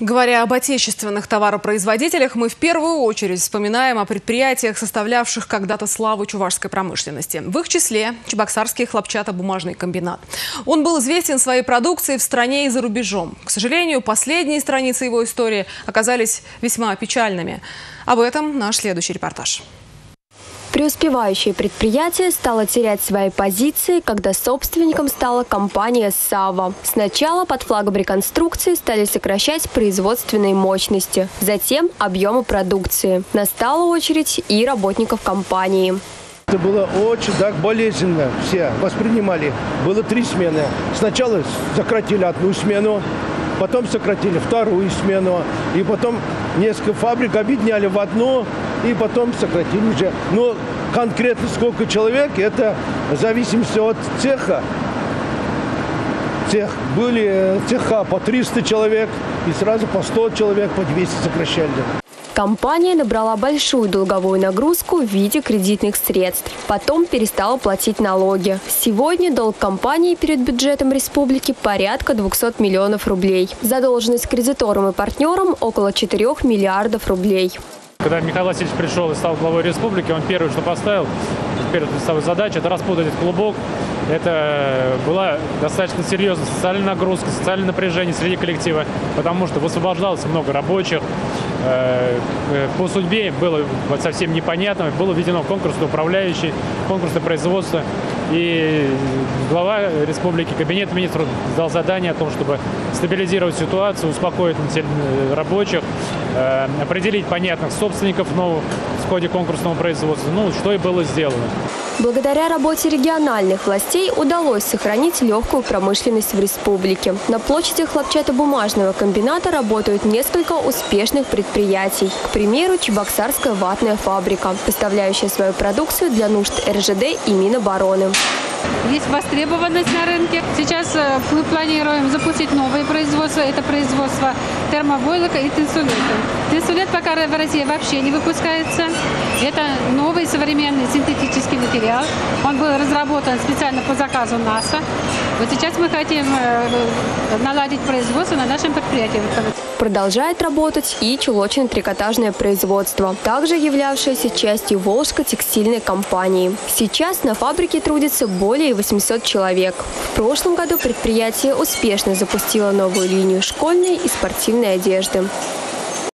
Говоря об отечественных товаропроизводителях, мы в первую очередь вспоминаем о предприятиях, составлявших когда-то славу чувашской промышленности. В их числе Чебоксарский хлопчатобумажный комбинат. Он был известен своей продукцией в стране и за рубежом. К сожалению, последние страницы его истории оказались весьма печальными. Об этом наш следующий репортаж. Преуспевающее предприятие стало терять свои позиции, когда собственником стала компания «Сава». Сначала под флагом реконструкции стали сокращать производственные мощности, затем объемы продукции. Настала очередь и работников компании. Это было очень так болезненно. Все воспринимали. Было три смены. Сначала сократили одну смену, потом сократили вторую смену, и потом несколько фабрик объединяли в одну, и потом сократили уже. Но конкретно сколько человек, это в зависимости от цеха. Цех. Были цеха по 300 человек, и сразу по 100 человек, по 200 сокращали. Компания набрала большую долговую нагрузку в виде кредитных средств. Потом перестала платить налоги. Сегодня долг компании перед бюджетом республики порядка 200 миллионов рублей. Задолженность кредиторам и партнерам около 4 миллиардов рублей. Когда Михаил Васильевич пришел и стал главой республики, он первый, что поставил, первую свою задачу, это распутать этот клубок. Это была достаточно серьезная социальная нагрузка, социальное напряжение среди коллектива, потому что высвобождалось много рабочих, Э, э, по судьбе было совсем непонятно. Было введено конкурс управляющий, конкурс на производство. И глава республики, кабинет министров дал задание о том, чтобы стабилизировать ситуацию, успокоить э, рабочих, определить понятных собственников новых в ходе конкурсного производства. Ну, что и было сделано. Благодаря работе региональных властей удалось сохранить легкую промышленность в республике. На площади хлопчатобумажного комбината работают несколько успешных предприятий. К примеру, Чебоксарская ватная фабрика, поставляющая свою продукцию для нужд РЖД и Минобороны. Есть востребованность на рынке. Сейчас э, мы планируем запустить новое производство. Это производство термовойлока и тенсулета. Тенсулет пока в России вообще не выпускается. Это новый современный синтетический материал. Он был разработан специально по заказу НАСА. Вот сейчас мы хотим э, наладить производство на нашем предприятии. Продолжает работать и чулочно-трикотажное производство, также являвшееся частью Волжской текстильной компании. Сейчас на фабрике трудится более 800 человек. В прошлом году предприятие успешно запустило новую линию школьной и спортивной одежды.